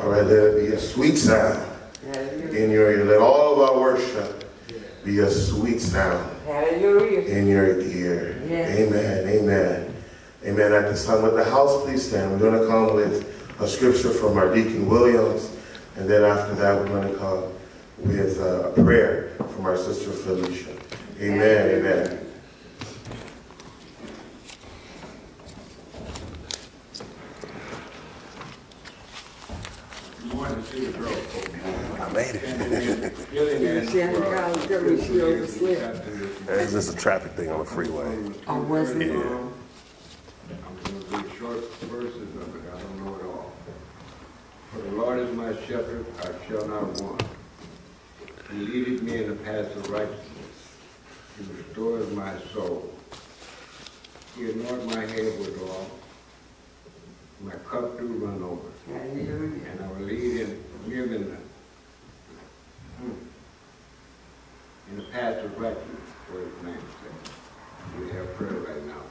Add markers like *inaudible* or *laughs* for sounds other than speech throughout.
All right, let it be a sweet sound in your ear. Let all of our worship be a sweet sound Hallelujah. in your ear. Yes. Amen. Amen. Amen. At this time, let the house please stand. We're going to come with a scripture from our Deacon Williams, and then after that, we're going to come with uh, a prayer from our sister Felicia. Amen. Amen. You wanted to see the girl. I made it. Shannon Collins, tell me she overslept. It's just a traffic thing on the freeway. Oh, was it? Yeah. I'm gonna read short verses of it, I don't know it all. For the Lord is my shepherd, I shall not want. He leadeth me in the paths of righteousness. He restores my soul. He anoint my head with oil. My cup do run over. Hallelujah. And I will lead in him in the, hmm, in the path of righteousness, for his name's sake. We have prayer right now.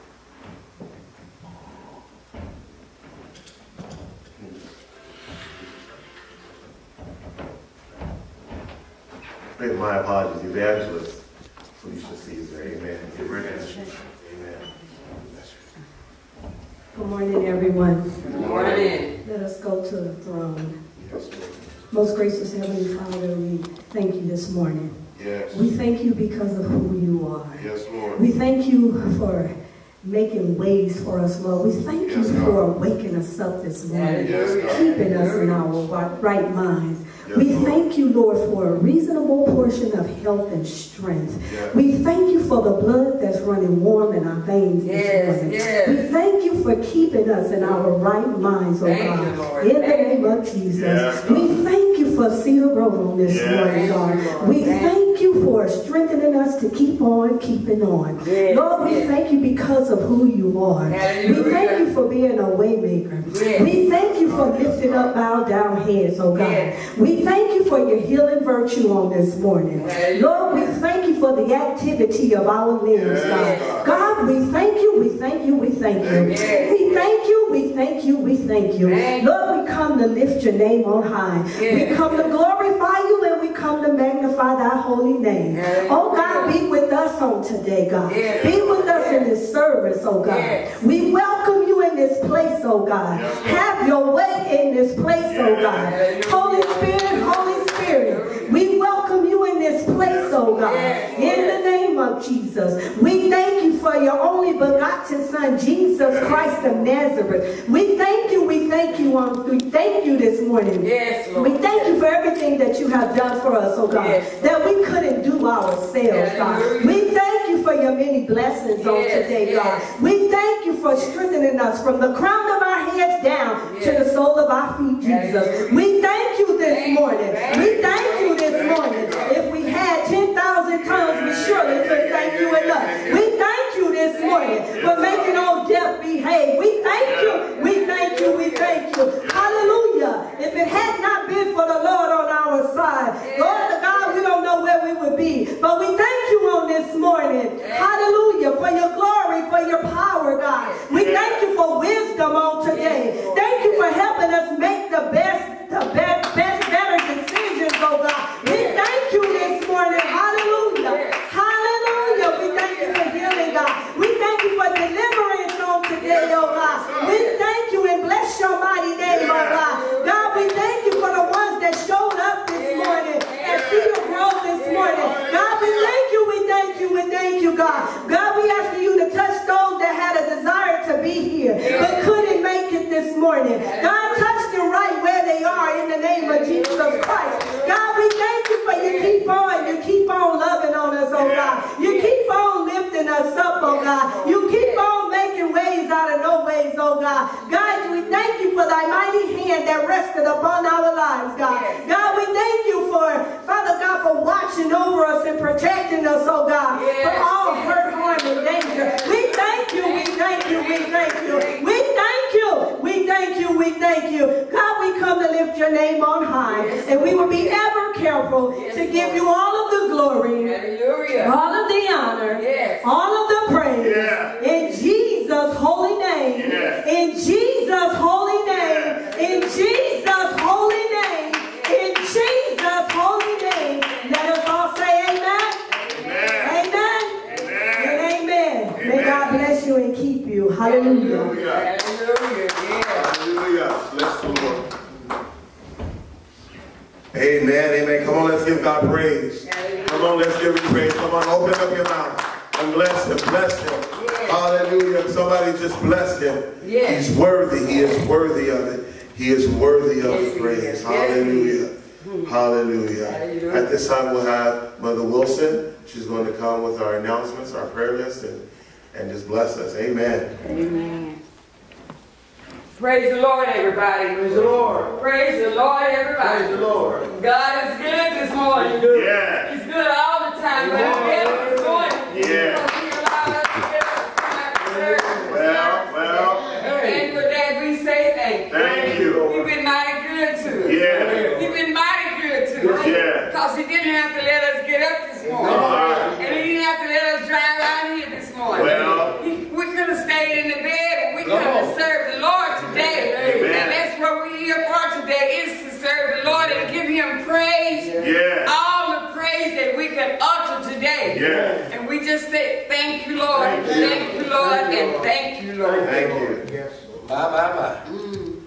Hey, My apologies, evangelist Felicia Caesar. Amen. Get ready. Good morning, everyone. Good morning. Let us go to the throne. Yes, Lord. Most gracious Heavenly Father, we thank you this morning. Yes. We thank you because of who you are. Yes, Lord. We thank you for making ways for us, Lord. We thank you God. for waking us up this morning, Yes, keeping us in our right minds. Yes, We thank you, Lord, for a reasonable portion of health and strength. Yes. We thank you for the blood that's running warm in our veins Yes, yes. We thank you for keeping us in our right minds, oh Thank God. you, Lord. In the Thank name of Jesus. Yes, we thank you for Cedar Grove on this Yes. morning, God. Lord. We Thank thank you for strengthening us to keep on keeping on. Yes, Lord, we yes. thank you because of who you are. Hallelujah. We thank you for being a waymaker. Yes. We thank you for lifting up our down heads, oh God. We thank you for your healing virtue on this morning. Hallelujah. Lord, we thank you for the activity of our limbs, God. God, we thank you, we thank you, we thank you. We thank you, we thank you, we thank you. Lord, we come to lift your name on high. We come to glorify you and come to magnify thy holy name. Hallelujah. Oh God, be with us on today, God. Be with us in this service, oh God. We welcome you in this place, oh God. Have your way in this place, oh God. Holy Spirit, Holy Spirit, we welcome you in this place, oh God. In the name of Jesus, we thank you for your only begotten Son, Jesus Christ of Nazareth. We thank you, we thank you, um, we thank you this morning. Yes, Lord. We thank you for everything that you have done for us, oh God, Yes. that we couldn't do ourselves, God. We thank you for your many blessings on today, yes. God. We thank you for strengthening us from the crown of our heads down to the sole of our feet, Jesus. Hallelujah. We thank you this morning. We thank you this morning. If we had 10,000 tongues, couldn't thank you enough. We thank you this morning for making old death behave. We thank you. We thank you. We thank you. Hallelujah. If it had not been for the Lord on our side, Lord God, we don't know where we would be. But we thank you on this morning. Hallelujah. For your glory, for your power, God. We thank you for wisdom on today. Thank you for helping us make the best, the best, best, better decisions, oh God. We thank you this morning. Hallelujah. Hallelujah. We thank you for healing, God. We thank you for deliverance on today, oh God. We thank you and bless your mighty name, oh God. God, we thank you for the ones that showed up this morning at Cedar Grove this morning. God, we thank you, we thank you, we thank you, God. God, we ask for you to touch those that had a desire to be here but couldn't make it this morning. God, touch them right where they are in the name of Jesus Christ. God, we thank you for you keep on, you keep on loving on us, oh God. You keep on lifting us up, oh God. You keep on making ways out of no ways, oh God. God, we thank you for thy mighty hand that rested upon our lives, God. God, we thank you for, Father God, for watching over us and protecting us, oh God, from all hurt, harm, and danger. We thank you, we thank you, we thank you. We thank you, we thank you, we thank you. God, we come to lift your name on high, and we will be ever careful to give you all of the glory, Hallelujah. all of the honor, Yes. all of the praise. Yeah. In Jesus' holy name. Yeah. In Jesus' holy name. In Jesus' holy Amen, amen. Come on, let's give God praise. Come on, let's give him praise. Come on, open up your mouth and bless him, bless him. Hallelujah. Somebody just bless him. Yes. He's worthy. He is worthy of it. He is worthy of Yes, praise. Yes, Hallelujah. Hallelujah. Hallelujah. At this time, we'll have Mother Wilson. She's going to come with our announcements, our prayer list, and, and just bless us. Amen. Amen. Praise the Lord, everybody. Praise the Lord. Praise the Lord, everybody. Praise the Lord. God is good this morning. He's Yeah. He's good all the time, but again this morning. Yeah. Because he allowed us to get up and come out to church. Well, well, And for that, we say thank you. thank you. He's been mighty good to us. Yeah. He's been mighty good to us. Yeah. Because he didn't have to let us get up this morning. on. And he didn't have to let us drive out here this morning. Well. He- we could have stayed in the bed and we could have served the Lord today. Amen. And that's what we're here for today is to serve the Lord and give him praise. Yeah. All the praise that we can utter today. Yeah. And we just say, thank you, Lord. Thank you. Thank you, Lord. And thank you, Lord. Thank you. Bye, bye, bye. Mm.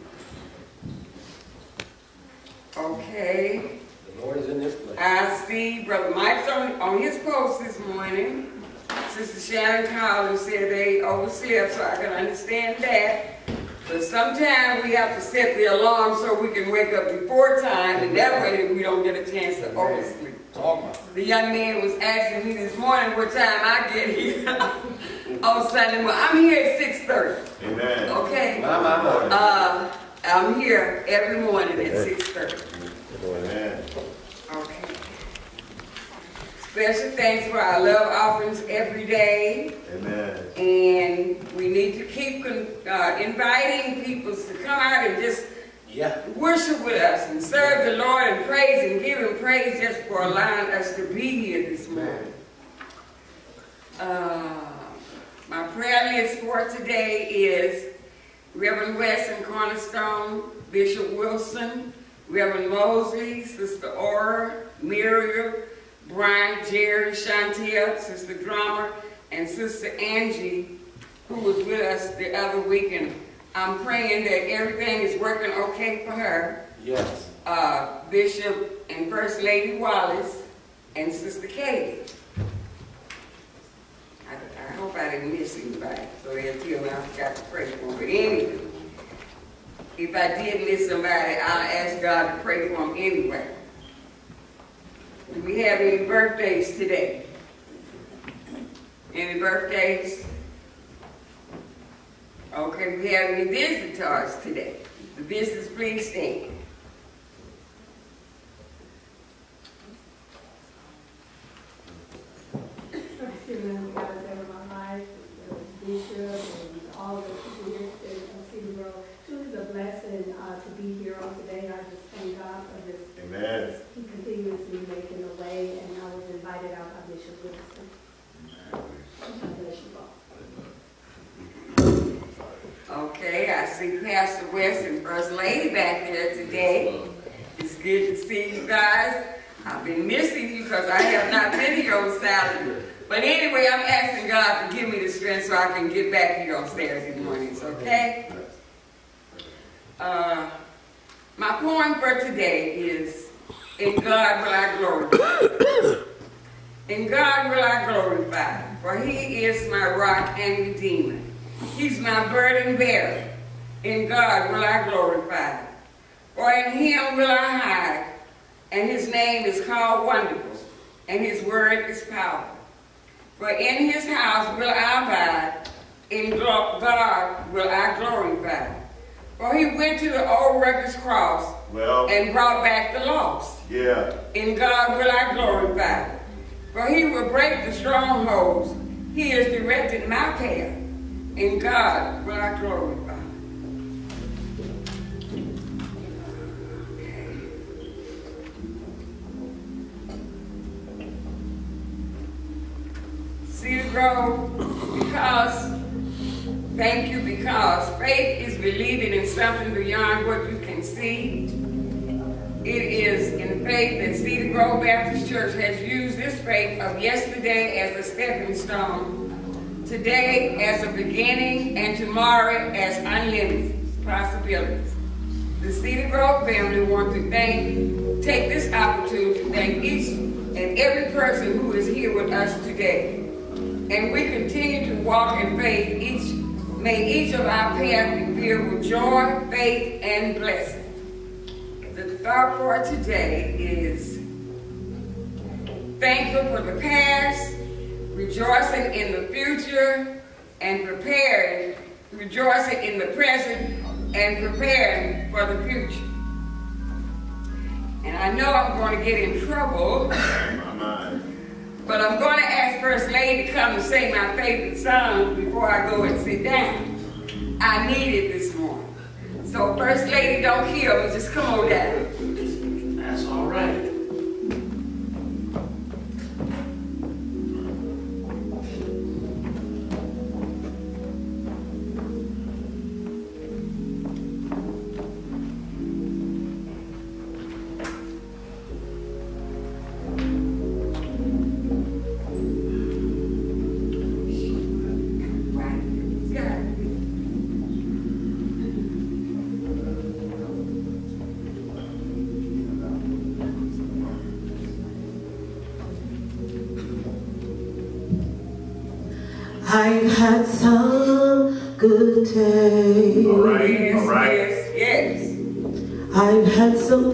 Okay. The Lord is in this place. I see Brother Mike's on, on his post this morning. Sister Sharon Collins said they overslept, so I can understand that. But sometimes we have to set the alarm so we can wake up before time, and that way we don't get a chance to oversleep. The young man was asking me this morning what time I get here on Sunday morning. I'm here at 6.30, Amen. okay? My, my, my. Uh, I'm here every morning at 6.30. Amen. Okay. Special thanks for our love offerings every day. Amen. And we need to keep uh, inviting people to come out and just Yeah. worship with us and serve the Lord and praise and give Him praise just for allowing us to be here this morning. Uh, my prayer list for today is Reverend Weston Cornerstone, Bishop Wilson, Reverend Mosley, Sister Aura, Miriam, Brian, Jerry, Chantel, Sister Drummer, and Sister Angie, who was with us the other week. I'm praying that everything is working okay for her. Yes. Uh, Bishop and First Lady Wallace and Sister Katie. I, I hope I didn't miss anybody, so they'll tell me I forgot to pray for them. But anyway, if I did miss somebody, I'll ask God to pray for them anyway. Do we have any birthdays today? Any birthdays? Okay, we have any visitors today? The visitors, please stand. Excuse me, God has been in my life, Bishop, and all of those people here to see the world. Truly, it's a blessing to be here on today. I've seen them guys over my life, the bishop and all the people here at Cedar Grove. Truly a blessing uh, to be here on today. I just thank God for this. Amen. He continuously making a way, and I was invited out by Bishop Wilson. God bless you all. See Pastor West and First Lady back there today. It's good to see you guys. I've been missing you because I have not been here on Saturday. But anyway, I'm asking God to give me the strength so I can get back here on Saturday mornings, okay? Uh, my poem for today is, In God will I glorify. In God will I glorify, for he is my rock and redeemer. He's my burden bearer. In God will I glorify. For in him will I hide. And his name is called Wonderful. And his word is powerful. For in his house will I abide. In God will I glorify. For he went to the old rugged cross Well, and brought back the lost. yeah. In God will I glorify. For he will break the strongholds. He has directed my path. In God will I glorify. Grove, because, thank you, because faith is believing in something beyond what you can see. It is in faith that Cedar Grove Baptist Church has used this faith of yesterday as a stepping stone, today as a beginning, and tomorrow as unlimited possibilities. the Cedar Grove family want to thank, take this opportunity to thank each and every person who is here with us today. And we continue to walk in faith. Each, may each of our paths be filled with joy, faith, and blessing. The thought for today is thankful for the past, rejoicing in the future, and preparing, rejoicing in the present, and preparing for the future. And I know I'm going to get in trouble, *coughs* but I'm going to ask First Lady to come and sing my favorite song before I go and sit down. I need it this morning. So First Lady, don't kill me. Just come on down. Good days. All right, Yes, all right. yes, yes. I've had some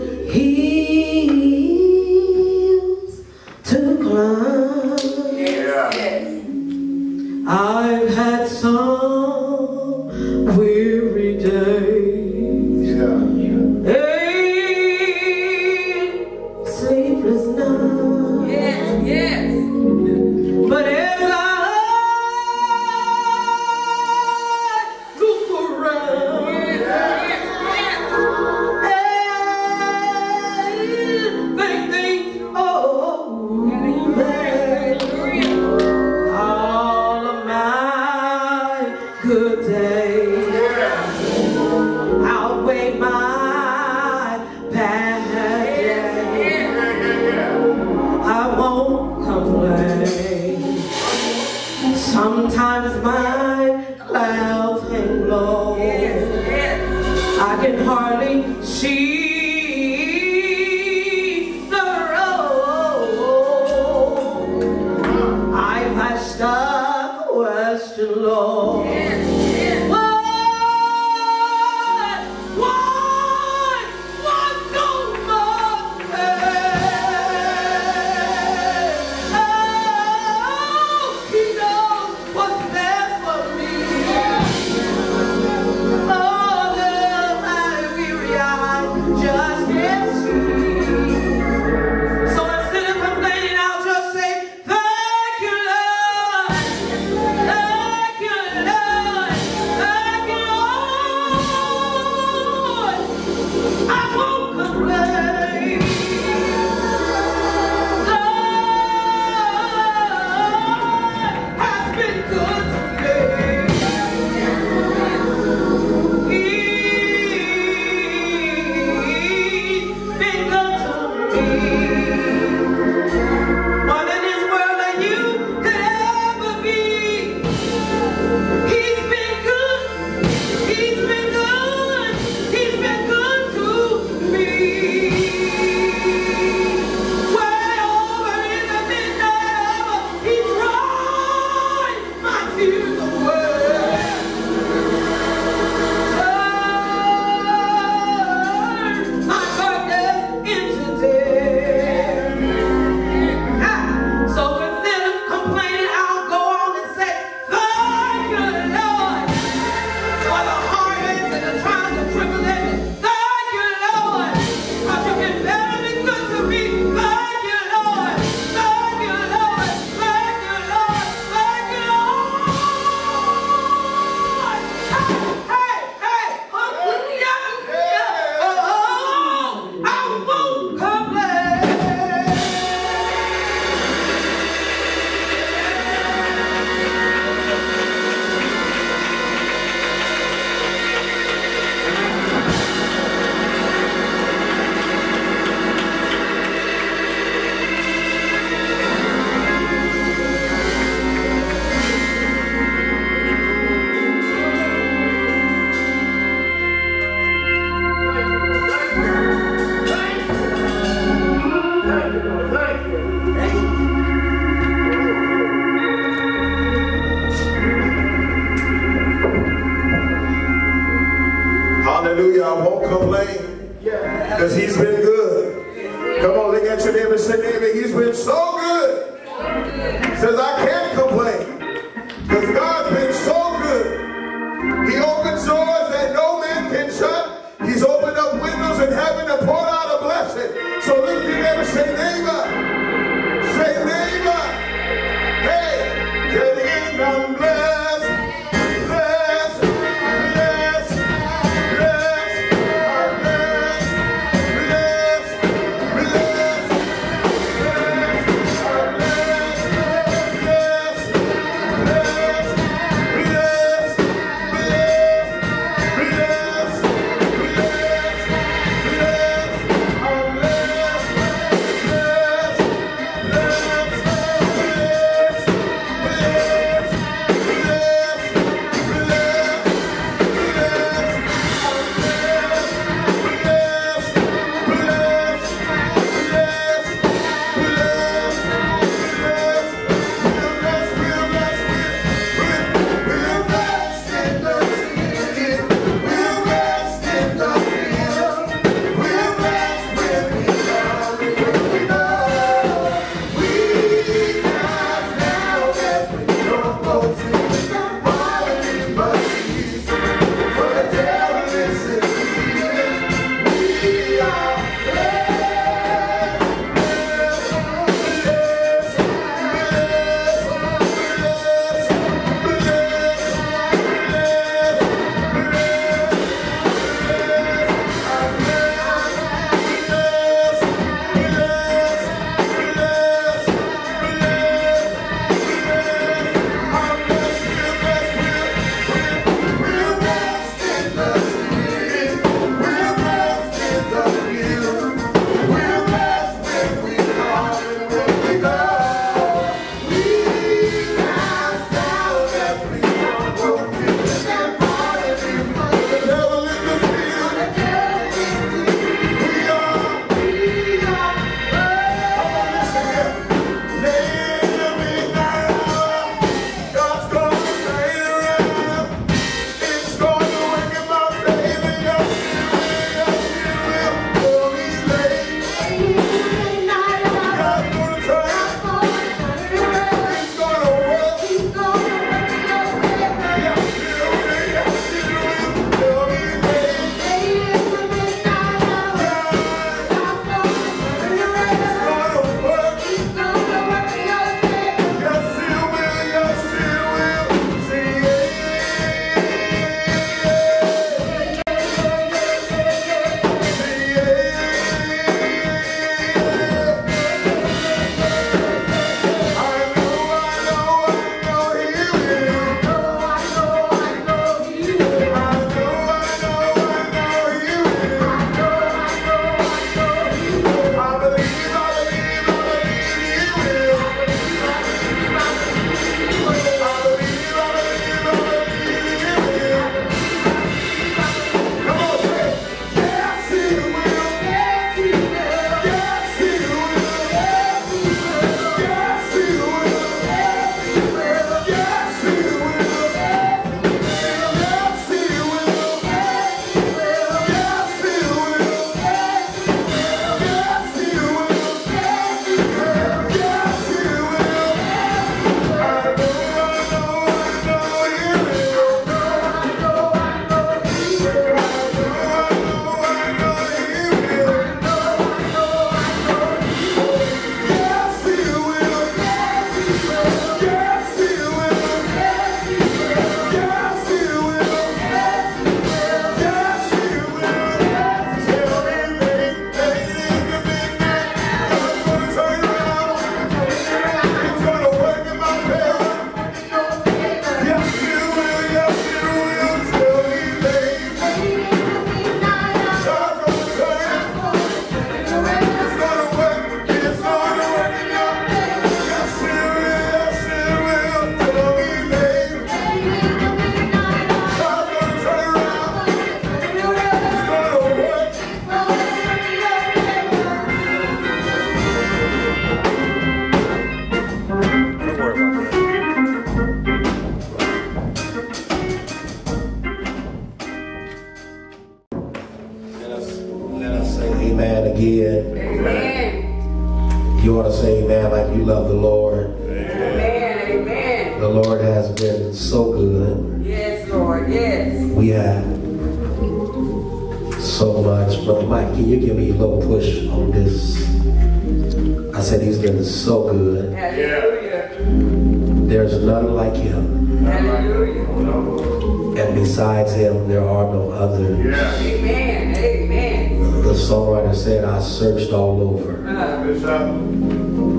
searched all over,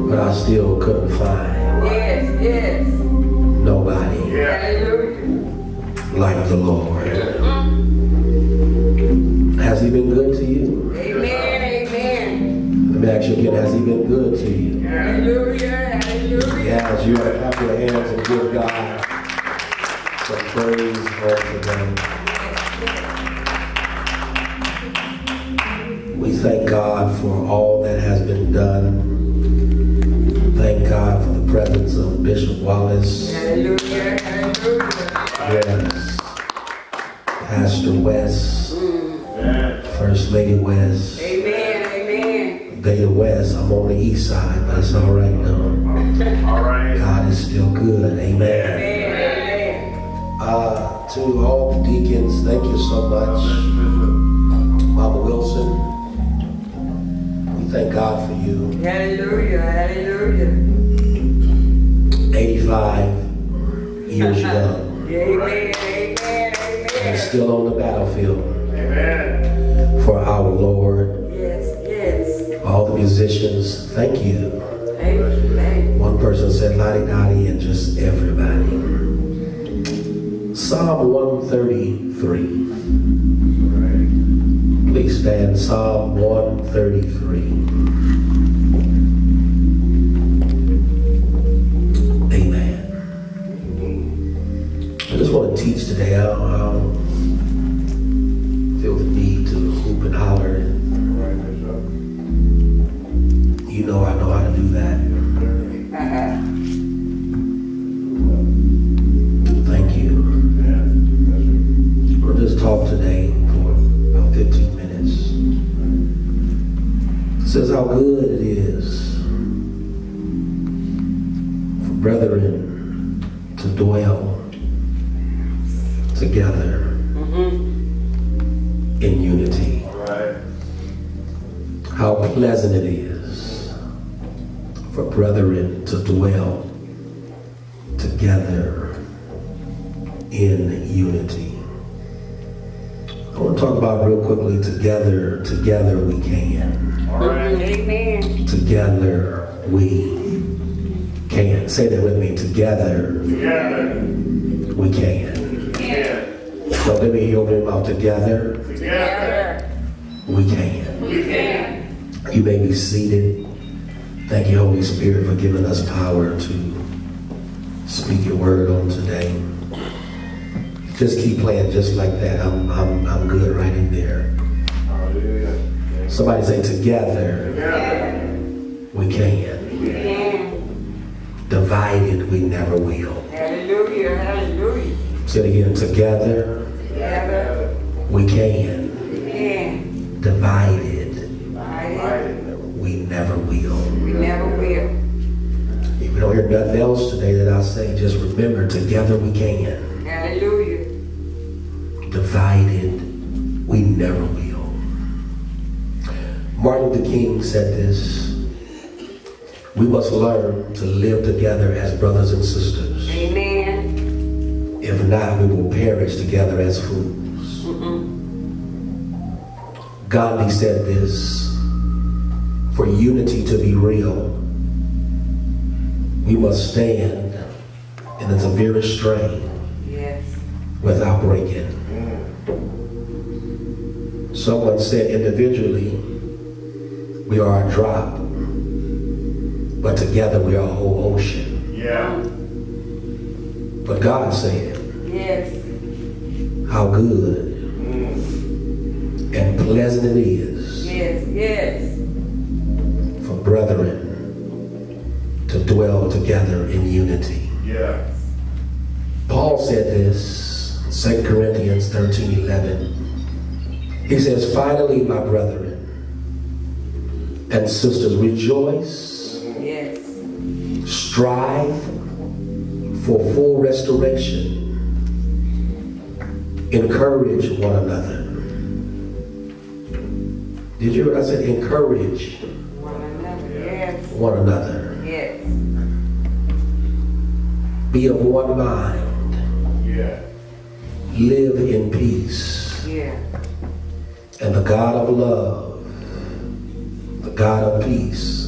but I still couldn't find yes. Yes. nobody Hallelujah. like the Lord. Mm-hmm. Has he been good to you? Amen. Amen. Let me ask you again, has he been good to you? Hallelujah. Hallelujah. Yes, you clap your hands and give God some praise on today. We thank God for all that has been done. Thank God for the presence of Bishop Wallace. Hallelujah. Yes. Pastor West. First Lady West. Amen. Amen. Lady West, I'm on the east side, but it's all right now. All right. God is still good. Amen. Amen. Uh, to all the deacons, thank you so much. Mama we thank God for you. Hallelujah. Hallelujah. 85 years *laughs* young Amen. Amen. and Amen. still on the battlefield Amen. for our Lord. Yes. Yes. All the musicians, thank you. Amen. One person said Lottie Dottie and just everybody. Psalm 133. Stand. Psalm 133. Amen. I just want to teach today. Pleasant it is for brethren to dwell together in unity. I want to talk about real quickly together, together we can. All right. Amen. Together we can. Say that with me. Together Together. we can. Yeah. So let me hear your mouth. Together Together. we can. We can. You may be seated. Thank you, Holy Spirit, for giving us power to speak your word on today. Just keep playing just like that. I'm, I'm, I'm good right in there. Hallelujah. Somebody say, together Together. we can. Amen. Divided we never will. Hallelujah. Hallelujah. Say it again, together Together. we can. Amen. Divided you don't hear nothing else today that I say, just remember, together we can. Hallelujah. divided, we never will. Martin Luther King said this We must learn to live together as brothers and sisters. Amen. If not, we will perish together as fools. Gandhi said this For unity to be real, we must stand in the severest strain Yes. without breaking. Someone said individually, we are a drop, but together we are a whole ocean. Yeah. But God said, Yes. how good and pleasant it is Yes. Yes. for brethren dwell together in unity. Yeah. Paul said this, 2 Corinthians 13, 11. He says, finally, my brethren, and sisters, rejoice, Yes. strive for full restoration, encourage one another. Did you hear what I said? Encourage One another. Yes. one another. Be of one mind. Yeah. Live in peace. Yeah. And the God of love, the God of peace,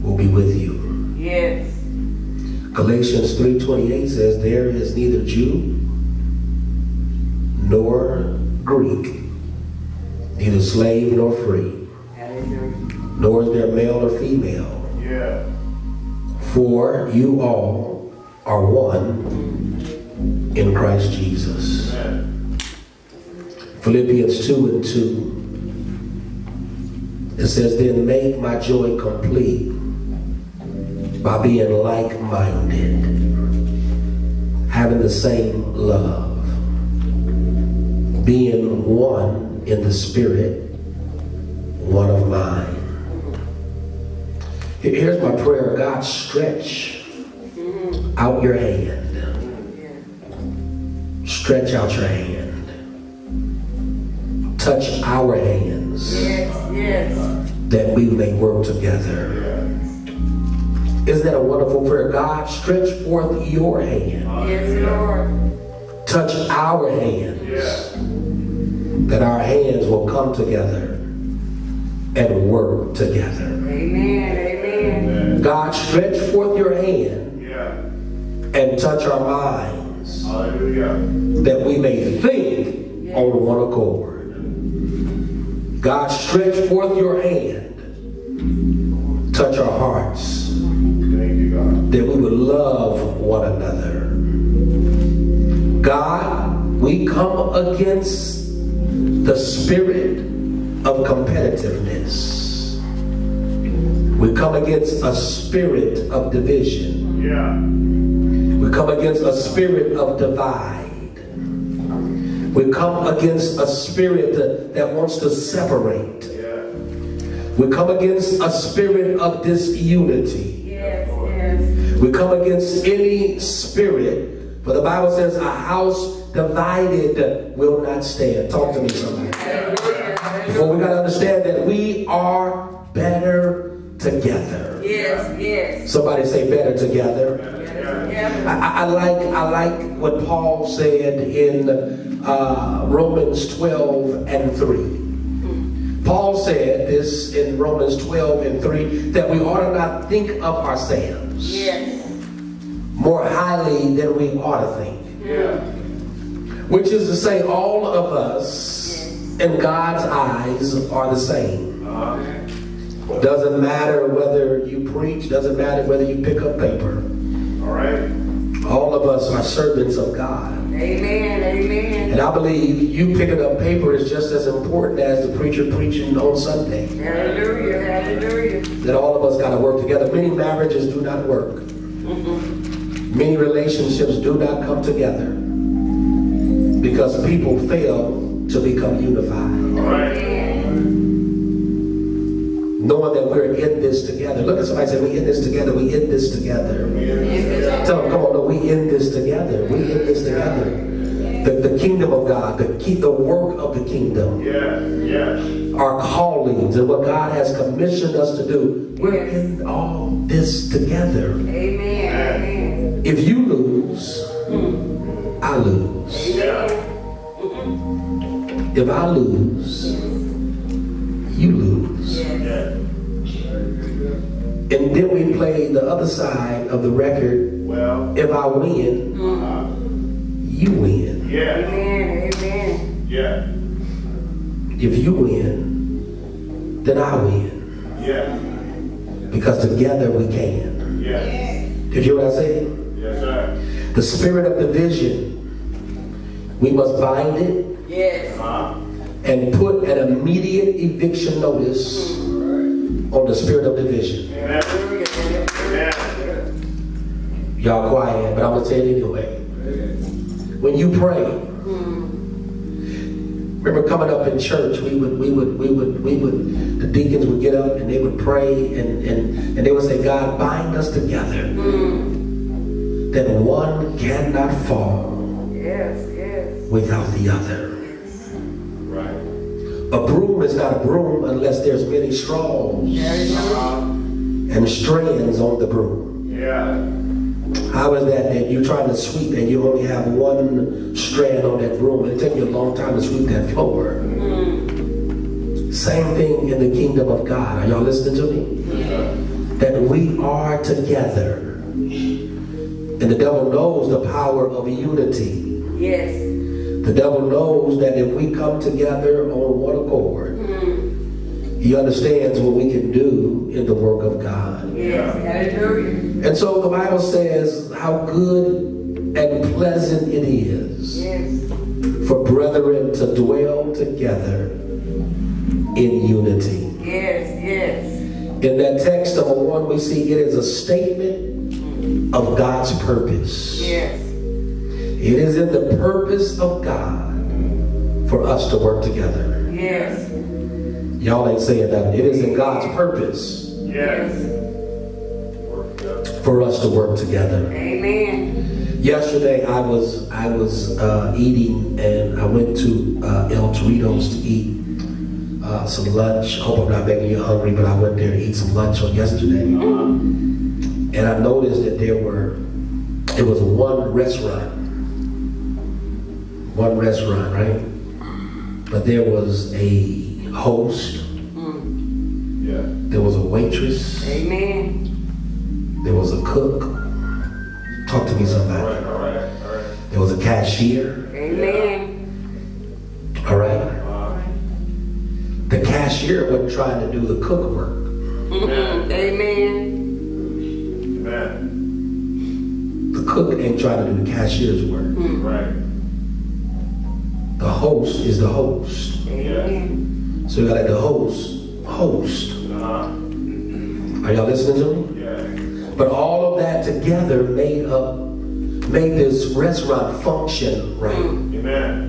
will be with you. Yes. Galatians 3.28 says, There is neither Jew nor Greek, neither slave nor free, nor is there male or female, Yeah. for you all are one in Christ Jesus. Philippians 2 and 2. It says, Then make my joy complete by being like minded, having the same love, being one in the spirit, one of mind. Here's my prayer God, stretch out your hand. Stretch out your hand touch our hands Yes. Yes. that we may work together. Isn't that a wonderful prayer? God, stretch forth your hand, Yes, Lord. touch our hands, that our hands will come together and work together. Amen. Amen. God, stretch forth your hand. And touch our minds Hallelujah. that we may think on one accord. God, stretch forth your hand, touch our hearts, Thank you, God. that we would love one another. God, we come against the spirit of competitiveness. We come against a spirit of division. Yeah. We come against a spirit of divide. We come against a spirit that, that wants to separate. Yeah. We come against a spirit of disunity. Yes. Yes. We come against any spirit, for the Bible says a house divided will not stand. Talk to me, somebody. We got to understand that we are better together. Yes. Yes. Somebody say better together. Yeah. I, I like I like what Paul said in uh, Romans 12 and 3. Paul said this in Romans 12 and 3 that we ought to not think of ourselves Yes. more highly than we ought to think. Yeah. Which is to say, all of us in God's eyes are the same. Uh-huh. Doesn't matter whether you preach, doesn't matter whether you pick up paper. All right. All of us are servants of God. Amen. Amen. And I believe you picking up paper is just as important as the preacher preaching on Sunday. Hallelujah. Hallelujah. That all of us got to work together. Many marriages do not work. Many relationships do not come together because people fail to become unified. All right. Knowing that we're in this together. Look at somebody say, we in this together. We in this together. Tell them, come on, no, we in this together. We in this together. The, the kingdom of God, the key, the work of the kingdom. Yeah. Yes. our callings and what God has commissioned us to do. We're in all this together. Amen. Amen. If you lose, I lose. Yeah. If I lose, you lose. Yes. Yeah. And then we play the other side of the record. Well. If I win, Uh, you win. yeah. Amen. Amen. Yeah. If you win, then I win. Yeah. Because together we can. Yeah. Did you hear what I said? Yes, sir. The spirit of division, we must bind it Yes. Uh, and put an immediate eviction notice on the spirit of division. Y'all quiet, but I'm gonna say it anyway. When you pray, Remember coming up in church, we would, we would, we would, we would, the deacons would get up and they would pray and, and, and they would say, God, bind us together. That one cannot fall Yes, yes. without the other. Broom is not a broom unless there's many straws and strands on the broom. yeah. How is that that you're trying to sweep and you only have one strand on that broom? It'll take you a long time to sweep that floor. Mm-hmm. Same thing in the kingdom of God. Are y'all listening to me? That we are together. And the devil knows the power of unity. Yes. The devil knows that if we come together on one accord, he understands what we can do in the work of God. Yes. Hallelujah. And so the Bible says how good and pleasant it is Yes. for brethren to dwell together in unity. Yes. Yes. In that text, number one, we see it is a statement of God's purpose. Yes. It is in the purpose of God for us to work together. Yes. Y'all ain't saying that. It is in God's purpose Yes. For us to work together. Amen. Yesterday, I was I was uh, eating, and I went to uh, El Torito's to eat uh, some lunch. I hope I'm not making you hungry, but I went there to eat some lunch on yesterday, and I noticed that there were it was one restaurant, one restaurant, right? But there was a host, Yeah. there was a waitress, Amen. there was a cook. Talk to me, All somebody. right. All right. All right. There was a cashier. Amen. All right. The cashier wasn't trying to do the cook work. Mhm. Amen. amen. The cook ain't trying to do the cashier's work. Right. The host is the host. Amen. So you got to let the host host. Uh-huh. Are y'all listening to me? Yeah. But all of that together made up, made this restaurant function right. Amen.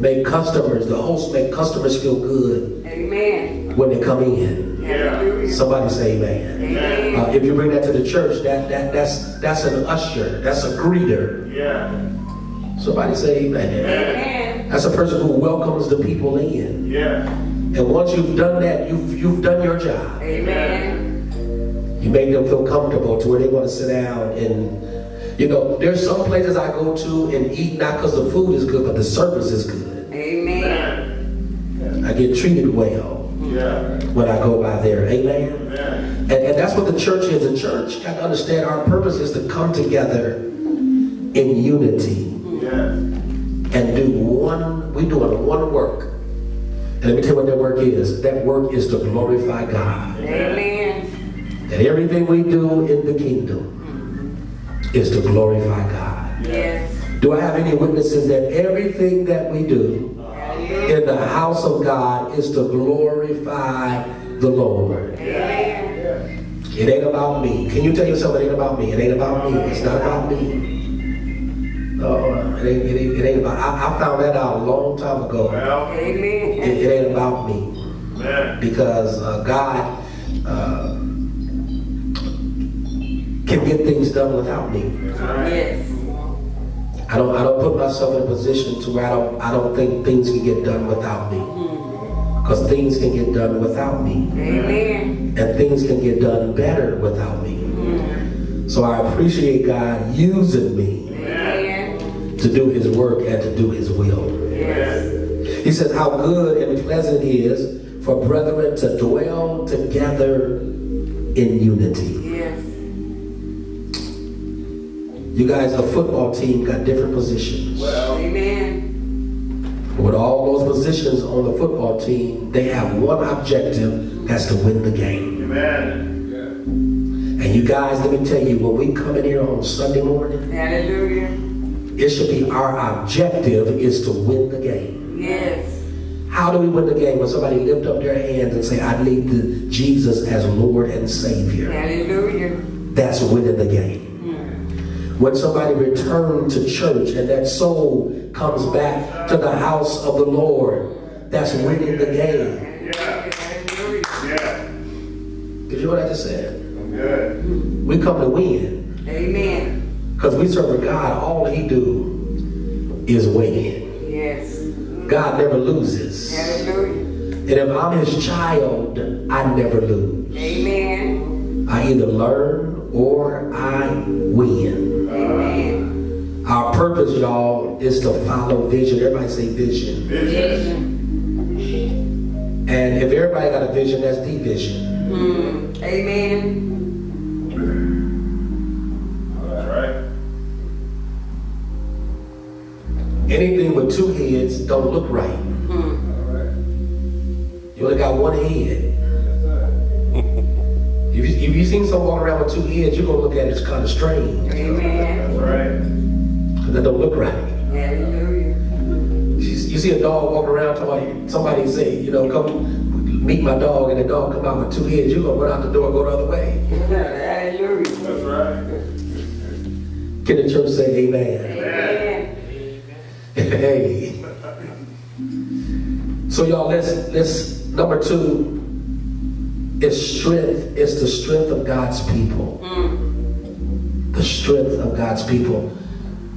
Make customers, the host make customers feel good Amen. when they come in. Hallelujah. Somebody say amen. Amen. Uh, if you bring that to the church, that, that that's that's an usher, that's a greeter. Yeah. Somebody say amen. Amen. That's a person who welcomes the people in. Yeah. And once you've done that, you've you've done your job. Amen. You make them feel comfortable to where they want to sit down and you know, there's some places I go to and eat not because the food is good, but the service is good. Amen. I get treated well Yeah. when I go by there. Amen. Amen. And, and that's what the church is. The church got to understand our purpose is to come together in unity. And do one, we doing one work. And let me tell you what that work is. That work is to glorify God. Amen. And everything we do in the kingdom mm-hmm. is to glorify God. Yes. Do I have any witnesses that everything that we do in the house of God is to glorify the Lord? Amen. It ain't about me. Can you tell yourself it ain't about me? It ain't about me. It's not about me. No, it ain't, it ain't, it ain't about. I, I found that out a long time ago. Well. It, Amen. it ain't about me Amen. because uh, God uh, can get things done without me. Yes. I don't. I don't put myself in a position to where I don't. I don't think things can get done without me. Because things can get done without me, Amen. and things can get done better without me. So I appreciate God using me. To do His work and to do His will. Yes. He says how good and pleasant it is for brethren to dwell together in unity. Yes. You guys, a football team got different positions. Well. Amen. With all those positions on the football team, they have one objective, that's to win the game. Amen. And you guys, let me tell you, when we come in here on Sunday morning, Hallelujah. It should be our objective is to win the game. Yes. How do we win the game? When somebody lift up their hands and say, I need the Jesus as Lord and Savior. Hallelujah. That's winning the game. Hmm. When somebody returns to church and that soul comes back to the house of the Lord, that's winning the game. Yeah. Yeah. Did you hear what I just said? I'm good. We come to win. Amen. Because we serve a God, all he do is win. Yes. God never loses. Hallelujah. And if I'm his child, I never lose. Amen. I either learn or I win. Amen. Our purpose, y'all, is to follow vision. Everybody say vision. Vision. And if everybody got a vision, that's the vision. Mm. Amen. Anything with two heads don't look right. Mm. You only got one head. *laughs* If you, if you seen someone walking around with two heads, you're gonna look at it as kind of strange. Amen. That's right. Because that don't look right. Hallelujah. You, you see a dog walking around, somebody, somebody say, you know, come meet my dog, and the dog come out with two heads, you're gonna run out the door and go the other way. *laughs* Hallelujah. That's right. Can the church say amen? Amen. Hey. *laughs* So y'all, let's let's number two is strength. It's the strength of God's people. Mm. The strength of God's people.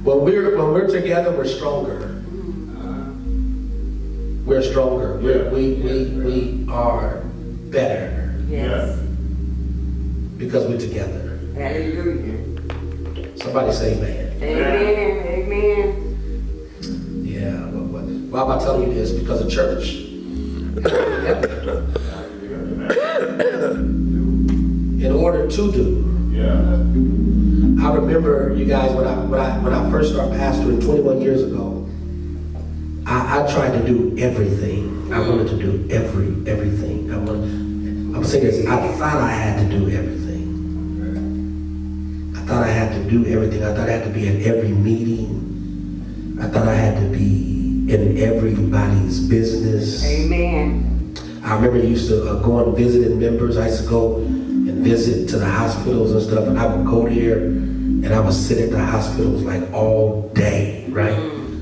When we're when we're together, we're stronger. We're stronger. We're, we we we are better Yes. because we're together. Hallelujah. Somebody say amen. Amen. Amen. Why am I telling you this? Because of church. In order to do. I remember you guys when I when I when I first started pastoring 21 years ago. I, I tried to do everything. I wanted to do every everything. I wanted. I'm saying this. I thought I had to do everything. I thought I had to do everything. I thought I had to be at every meeting. I thought I had to be in everybody's business. Amen. I remember used to uh, go and visit members. I used to go and visit to the hospitals and stuff, and I would go there and I would sit at the hospitals like all day, right?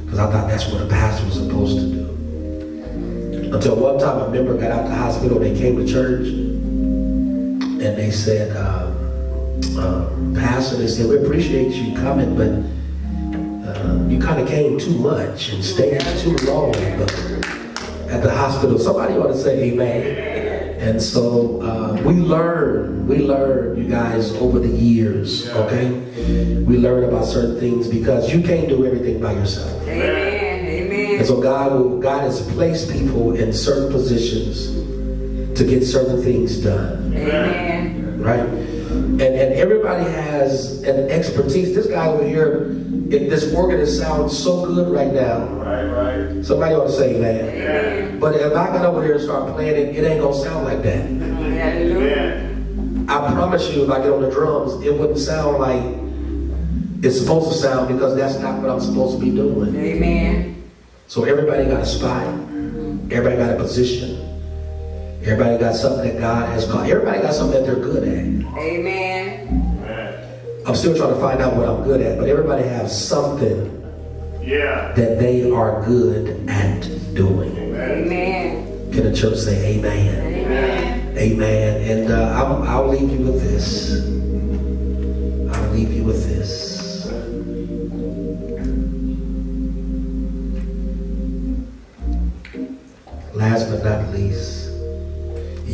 Because I thought that's what a pastor was supposed to do. Until one time a member got out the hospital, they came to church, and they said, um, um, Pastor, they said, we appreciate you coming, but uh, you kind of came too much and stayed too long at the hospital. Somebody ought to say amen. And so uh, we learn, we learn, you guys, over the years, okay? We learn about certain things because you can't do everything by yourself. Amen. Amen. And so God will, God has placed people in certain positions to get certain things done, Amen. right? And, and everybody has an expertise. This guy over here, it, this organist sounds so good right now. Right, right. Somebody ought to say, that. Amen. But if I get over here and start playing it, it ain't gonna sound like that. Hallelujah. Amen. I promise you, if I get on the drums, it wouldn't sound like it's supposed to sound because that's not what I'm supposed to be doing. Amen. So everybody got a spot. Everybody got a position. Everybody got something that God has called. Everybody got something that they're good at. Amen. I'm still trying to find out what I'm good at, but everybody has something Yeah. that they are good at doing. Amen. Can the church say amen? Amen. Amen. And uh, I'll, I'll leave you with this. I'll leave you with this.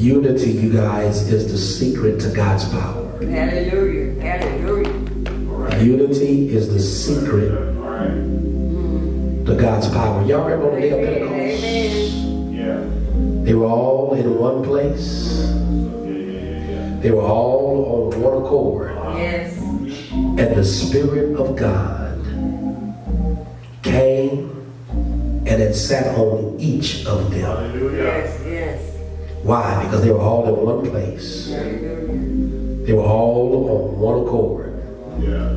Unity, you guys, is the secret to God's power. Hallelujah. Hallelujah. Unity is the secret All right. to God's power. Y'all remember on the day of Pentecost? Amen. Yeah. They were all in one place. Yeah, yeah, yeah, They were all on one accord. Yes. And the Spirit of God came and it sat on each of them. Hallelujah. Yes. Yes. Why? Because they were all in one place. They were all on one accord. Yeah.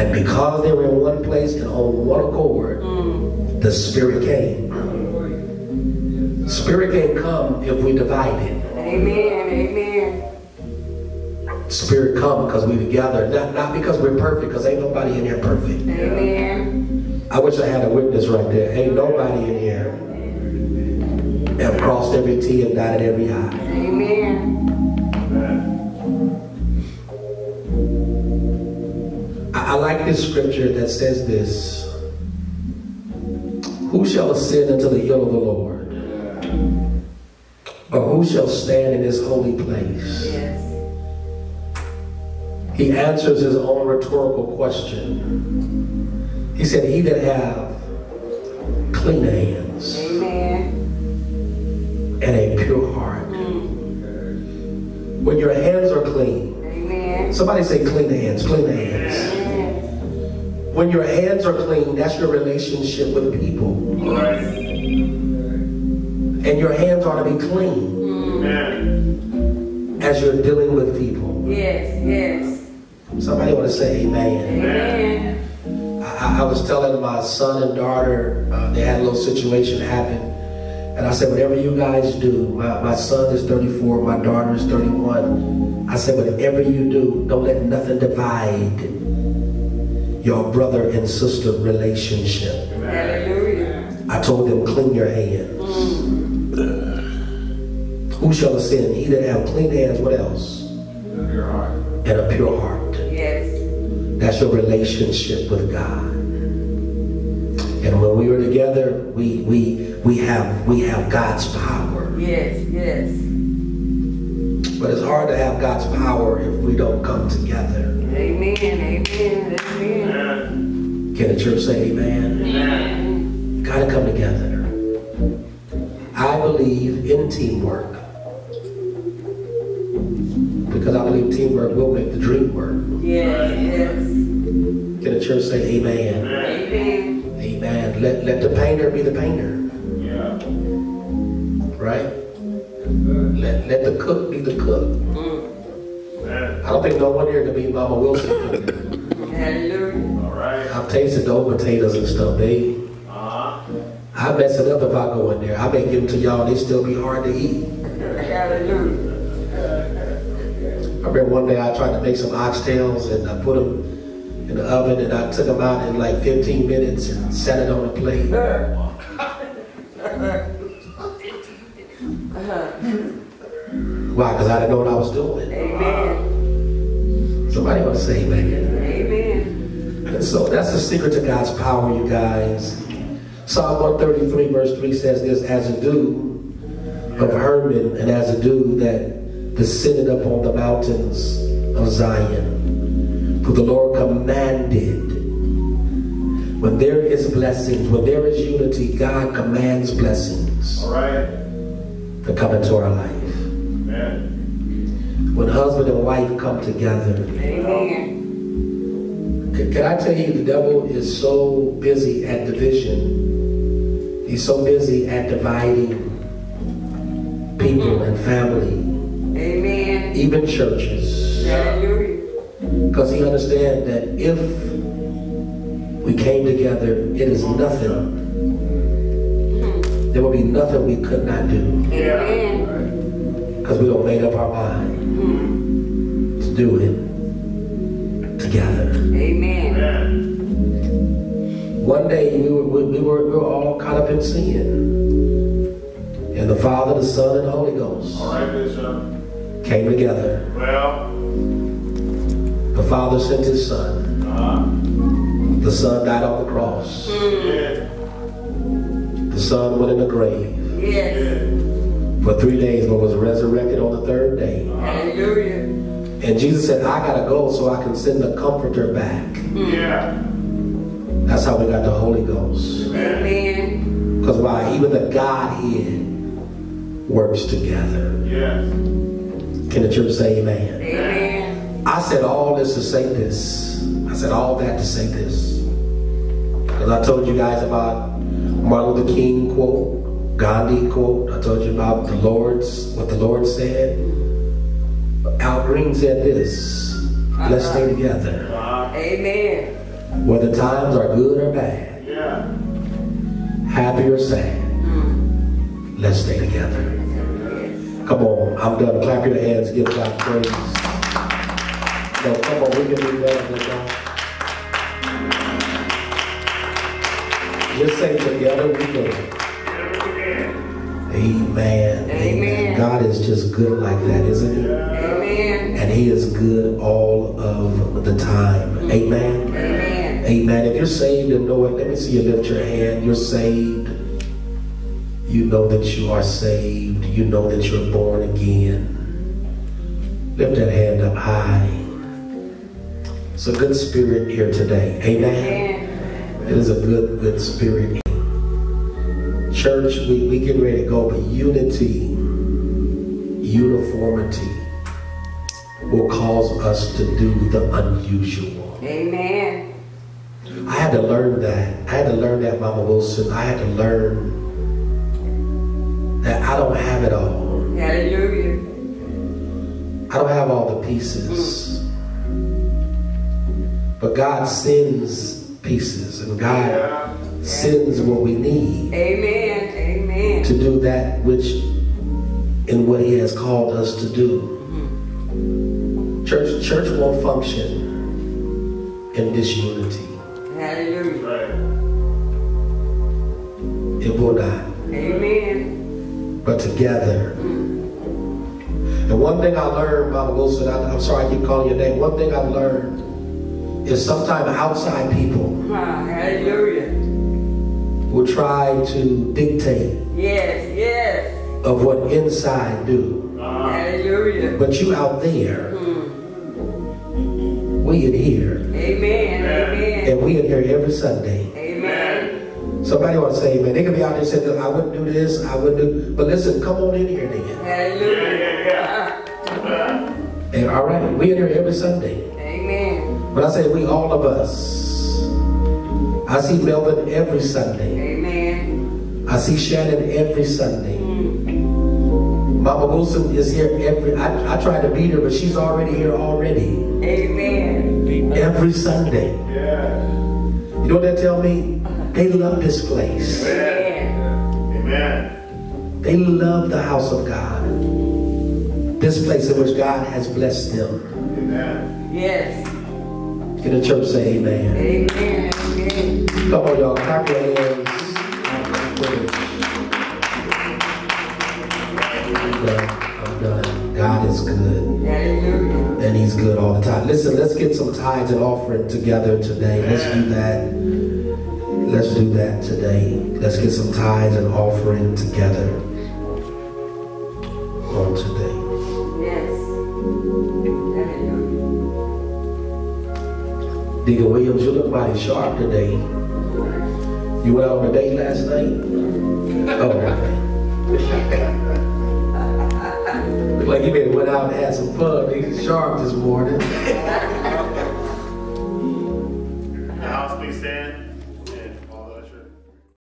And because they were in one place and on one accord, Mm. the Spirit came. Spirit can't come if we divide it. Amen. Amen. Spirit come because we together. Not, not because we're perfect, because ain't nobody in here perfect. Amen. I wish I had a witness right there. Ain't nobody in here have crossed every T and dotted every I. Amen. I, I like this scripture that says this. Who shall ascend into the hill of the Lord? Or who shall stand in his holy place? Yes. He answers his own rhetorical question. He said, He that have clean hands. And a pure heart. When your hands are clean, Amen. somebody say clean hands, clean hands. Amen. When your hands are clean, that's your relationship with people. And your hands ought to be clean as you're dealing with people. Yes, yes. Somebody want to say amen. Amen. I, I was telling my son and daughter, uh, they had a little situation happen. And I said, whatever you guys do, my, my son is 34, my daughter is 31. I said, whatever you do, don't let nothing divide your brother and sister relationship. Hallelujah. I told them, clean your hands. Mm. Who shall ascend? He that have clean hands, what else? And a pure heart. Yes. That's your relationship with God. And when we were together, we we we have we have God's power. Yes, yes. But it's hard to have God's power if we don't come together. Amen. Amen. Amen. Can the church say amen? Amen. Gotta come together. I believe in teamwork. Because I believe teamwork will make the dream work. Yes, yes. Can the church say amen? Amen. Amen. Let, let the painter be the painter. Right? Let, let the cook be the cook. Mm. I don't think no one here can be Mama Wilson. Hallelujah. I've tasted the old potatoes and stuff. They, uh-huh. I mess it up if I go in there. I may give them to y'all. They still be hard to eat. Hallelujah. I remember one day I tried to make some oxtails and I put them in the oven and I took them out in like 15 minutes and set it on a plate. Why? Because I didn't know what I was doing. Amen. Somebody want to say amen. Amen. And so that's the secret to God's power, you guys. Psalm 133 verse 3 says this, as a dew of Hermon and as a dew that descended upon the mountains of Zion. For the Lord commanded when there is blessings, when there is unity, God commands blessings All right. to come into our life. Amen. When husband and wife come together, Amen. Can, can I tell you, the devil is so busy at division. He's so busy at dividing people and family, Amen. even churches. Because he understands that if we came together, it is nothing. Hmm. There will be nothing we could not do. Amen. Because we don't make up our mind to do it together. Amen. One day we were, we, we were, we were all caught up in sin. And the Father, the Son, and the Holy Ghost All right, Bishop. came together. Well, The Father sent His Son. uh, The Son died on the cross. yeah, The Son went in the grave Yes. For three days, but was resurrected on the third day. Hallelujah. And Jesus said, I gotta go so I can send the Comforter back. Hmm. Yeah. That's how we got the Holy Ghost. Amen. Because why? Even the Godhead works together. Yes. Can the church say amen? Amen. I said all this to say this. I said all that to say this. Because I told you guys about Martin Luther King quote, Gandhi quote. I told you about the Lord's, what the Lord said. Al Green said this. Let's stay together. Uh, Amen. Whether times are good or bad, yeah. happy or sad, let's stay together. Come on, I'm done. Clap your hands, give God praise. So come on, we can do better than that. Just say together we can. Amen. Amen. God is just good like that, isn't he? Amen. And he is good all of the time. Mm-hmm. Amen. Amen. Amen. If you're saved and know it, let me see you lift your hand. You're saved. You know that you are saved. You know that you're born again. Lift that hand up high. It's a good spirit here today. Amen. Amen. It is a good, good spirit. Church, we, we get ready to go, but unity, uniformity will cause us to do the unusual. Amen. I had to learn that. I had to learn that, Mama Wilson. I had to learn that I don't have it all. Hallelujah. I don't have all the pieces. But God sends pieces and God sends what we need Amen. Amen. to do that which in what he has called us to do. Church church won't function in disunity. Hallelujah. It will not. Amen. But together. And one thing I learned, Mama Wilson, I, I'm sorry I keep calling your name. One thing I've learned is sometimes outside people Ah, hallelujah. Will try to dictate Yes, yes. of what inside do. Hallelujah. But you out there, Hmm. we in here, Amen. Amen. and we in here every Sunday. Amen. Somebody ought to say, man, they could be out there saying, I wouldn't do this, I wouldn't do, but listen, come on in here then. Hallelujah. And all right, we in here every Sunday. Amen. When I say we, all of us, I see Melvin every Sunday. Amen. I see Shannon every Sunday. Mama Wilson is here every, I, I tried to beat her, but she's already here already. Amen. Every Sunday. You know what they tell me? They love this place. Amen. They love the house of God. This place in which God has blessed them. Amen. Yes. Can the church say amen? Amen. Come on, your hands. God is good. And he's good all the time. Listen, let's get some tithes and offering together today. Let's do that. Let's do that today. Let's get some tithes and offering together Deacon Williams, you look mighty sharp today. You went out on a date last night? *laughs* Oh. Look *laughs* like you maybe went out and had some fun. He's sharp this morning. *laughs*